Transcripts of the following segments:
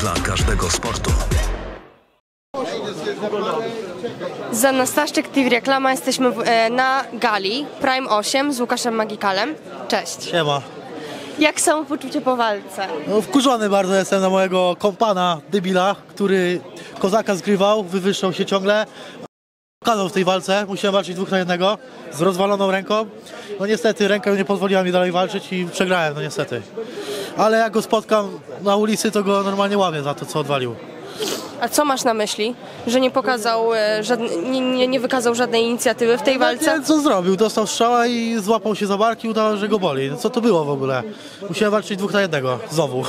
dla każdego sportu. Zanna Staszczyk, TV Reklama. Jesteśmy w, e, na gali Prime 8 z Łukaszem Magikalem. Cześć. Siema. Jak samopoczucie po walce? No, wkurzony bardzo jestem na mojego kompana debila, który kozaka zgrywał, wywyższał się ciągle. Kanął w tej walce, musiałem walczyć dwóch na jednego z rozwaloną ręką. No niestety ręka nie pozwoliła mi dalej walczyć i przegrałem, no niestety. Ale jak go spotkam na ulicy, to go normalnie łamię za to, co odwalił. A co masz na myśli? Że nie pokazał, e, żadn- nie, nie, nie wykazał żadnej inicjatywy w tej Nie walce? wiem, co zrobił, dostał strzała i złapał się za barki i udało, że go boli. No co to było w ogóle? Musiałem walczyć dwóch na jednego, znowu.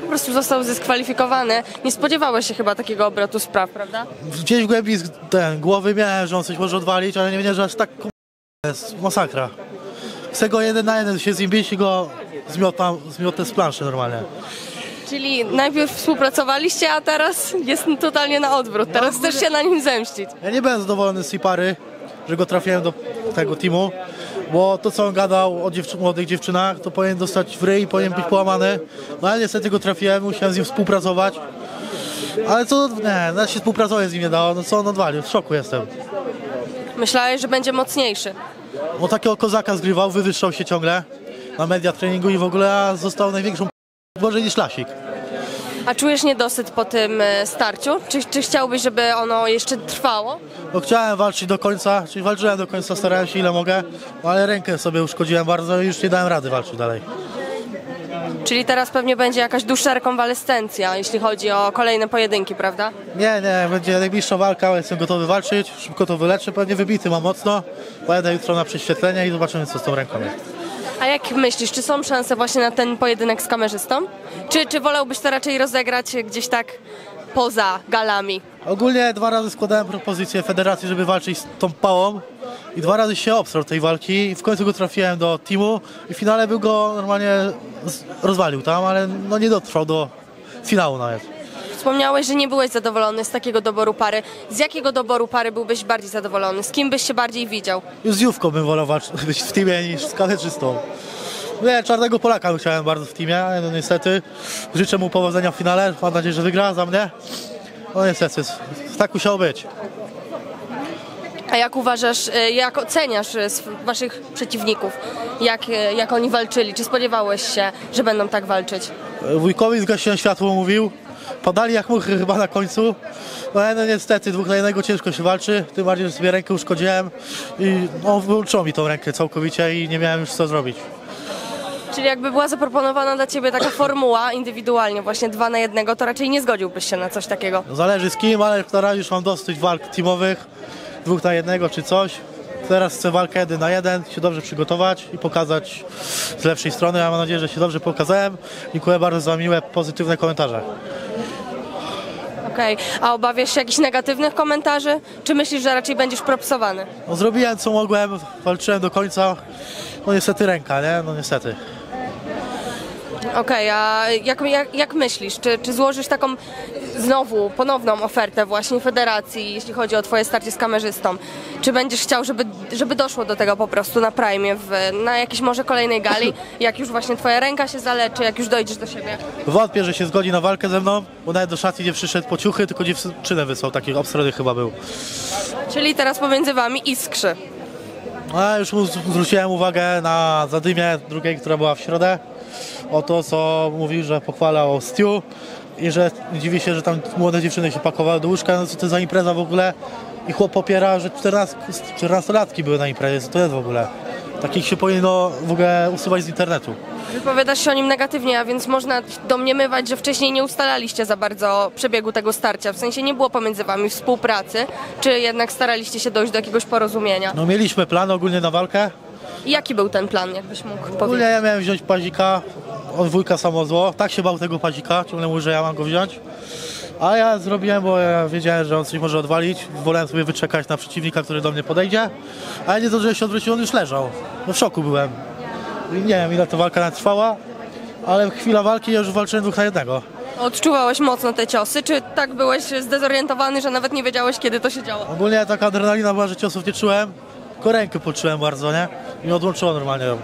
Po prostu został zdyskwalifikowany. Nie spodziewałeś się chyba takiego obrotu spraw, prawda? Gdzieś w głębi z- ten, głowy miałem, że on coś może odwalić, ale nie wiedziałem, że aż tak jest masakra. Chcę go jeden na jeden się z nim bić i go zmiotam, zmiotę z planszy normalnie. Czyli najpierw współpracowaliście, a teraz jest totalnie na odwrót. Teraz chcesz się na nim zemścić. Ja nie byłem zadowolony z tej pary, że go trafiłem do tego teamu, bo to co on gadał o dziewczy- młodych dziewczynach, to powinien dostać w ryj, powinien być połamany. No ale niestety go trafiłem, musiałem z nim współpracować. Ale co, nie, no się współpracować z nim nie dało, no co on odwalił, w szoku jestem. Myślałeś, że będzie mocniejszy. Bo takiego kozaka zgrywał, wywyższał się ciągle na media treningu i w ogóle a został największą Boże niż Lasik. A czujesz niedosyt po tym e, starciu? Czy, czy chciałbyś, żeby ono jeszcze trwało? No chciałem walczyć do końca, czyli walczyłem do końca, starałem się ile mogę, ale rękę sobie uszkodziłem bardzo i już nie dałem rady walczyć dalej. Czyli teraz pewnie będzie jakaś dłuższa rekonwalescencja, jeśli chodzi o kolejne pojedynki, prawda? Nie, nie, będzie najbliższa walka, jestem gotowy walczyć, szybko to wyleczę, pewnie wybity mam mocno, pojadę jutro na prześwietlenie i zobaczymy co z tą ręką jest. A jak myślisz, czy są szanse właśnie na ten pojedynek z kamerzystą? Czy, czy wolałbyś to raczej rozegrać gdzieś tak poza galami? Ogólnie dwa razy składałem propozycję federacji, żeby walczyć z tą pałą i dwa razy się obstrał tej walki i w końcu go trafiłem do teamu i w finale był go normalnie rozwalił tam, ale no nie dotrwał do finału nawet. Wspomniałeś, że nie byłeś zadowolony z takiego doboru pary. Z jakiego doboru pary byłbyś bardziej zadowolony? Z kim byś się bardziej widział? Już z Jówką bym wolał być w teamie niż z kaleczystą. Nie, czarnego Polaka chciałem bardzo w teamie, no niestety życzę mu powodzenia w finale, mam nadzieję, że wygra za mnie. No niestety, tak musiało być. A jak uważasz, e, jak oceniasz sw- waszych przeciwników? Jak, e, jak oni walczyli? Czy spodziewałeś się, że będą tak walczyć? Wujkowi zgasiłem światło, mówił. Padali jak muchy chyba na końcu. No ale no niestety, dwóch na jednego ciężko się walczy, tym bardziej, że sobie rękę uszkodziłem i no, wyłączyło mi tą rękę całkowicie i nie miałem już co zrobić. Czyli jakby była zaproponowana dla ciebie taka formuła indywidualnie, właśnie dwa na jednego, to raczej nie zgodziłbyś się na coś takiego. No, Zależy z kim, ale na razie już mam dosyć walk teamowych, dwóch na jednego czy coś. Teraz chcę walkę jeden na jeden, się dobrze przygotować i pokazać z lepszej strony. Ja mam nadzieję, że się dobrze pokazałem. Dziękuję bardzo za miłe, pozytywne komentarze. Okej, a obawiasz się jakichś negatywnych komentarzy? Czy myślisz, że raczej będziesz propsowany? No, zrobiłem co mogłem, walczyłem do końca. No niestety ręka, nie? No niestety. Okej, a jak, jak, jak myślisz, czy, czy złożysz taką znowu, ponowną ofertę właśnie federacji, jeśli chodzi o twoje starcie z kamerzystą? Czy będziesz chciał, żeby, żeby doszło do tego po prostu na Prime, w, na jakiejś może kolejnej gali, jak już właśnie twoja ręka się zaleczy, jak już dojdziesz do siebie? Wątpię, że się zgodzi na walkę ze mną, bo nawet do szatni nie przyszedł po ciuchy, tylko dziewczynę wysłał, takich obstrony chyba był. Czyli teraz pomiędzy wami iskrzy. A już zwróciłem uwagę na zadymię drugiej, która była w środę. O to, co mówił, że pochwalał Stu i że dziwi się, że tam młode dziewczyny się pakowały do łóżka. No co to za impreza w ogóle? I chłop popiera, że 14, 14-latki były na imprezie. Co to jest w ogóle? Takich się powinno w ogóle usuwać z internetu. Wypowiadasz się o nim negatywnie, a więc można domniemywać, że wcześniej nie ustalaliście za bardzo przebiegu tego starcia. W sensie nie było pomiędzy wami współpracy, czy jednak staraliście się dojść do jakiegoś porozumienia. No mieliśmy plan ogólnie na walkę. I jaki był ten plan, jakbyś mógł Ogólnie powiedzieć? ja miałem wziąć pazika, od wujka samo zło. Tak się bał tego pazika, ciągle mówił, że ja mam go wziąć. A ja zrobiłem, bo ja wiedziałem, że on coś może odwalić. Wolałem sobie wyczekać na przeciwnika, który do mnie podejdzie. A ja nie zdążyłem się odwrócić, on już leżał. No w szoku byłem. I nie wiem ile to walka trwała, ale chwila walki ja już walczyłem dwóch na jednego. Odczuwałeś mocno te ciosy, czy tak byłeś zdezorientowany, że nawet nie wiedziałeś, kiedy to się działo? Ogólnie taka adrenalina była, że ciosów nie czułem, tylko rękę poczułem bardzo, nie? I odłączyło normalnie ją.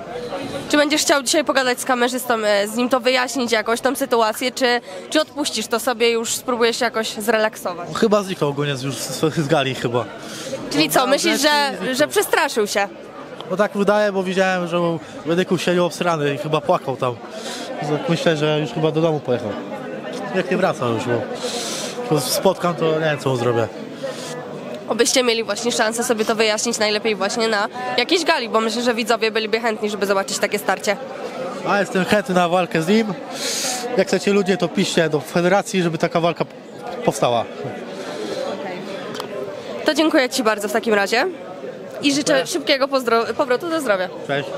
Czy będziesz chciał dzisiaj pogadać z kamerzystą, e, z nim to wyjaśnić jakoś tą sytuację, czy, czy odpuścisz to sobie już spróbujesz się jakoś zrelaksować? Chyba zniknął ogólnie już z, z gali chyba. Czyli co, No, myślisz, że, że przestraszył się? No tak wydaje, bo widziałem, że medyków siedział obsrany i chyba płakał tam. Tak Myślę, że już chyba do domu pojechał. Jak nie wracał już, bo bo spotkam, to nie wiem, co mu zrobię. Obyście mieli właśnie szansę sobie to wyjaśnić najlepiej właśnie na jakiejś gali, bo myślę, że widzowie byliby chętni, żeby zobaczyć takie starcie. A jestem chętny na walkę z nim. Jak chcecie ludzie, to piszcie do federacji, żeby taka walka powstała. To dziękuję Ci bardzo w takim razie i życzę szybkiego powrotu do zdrowia. Cześć.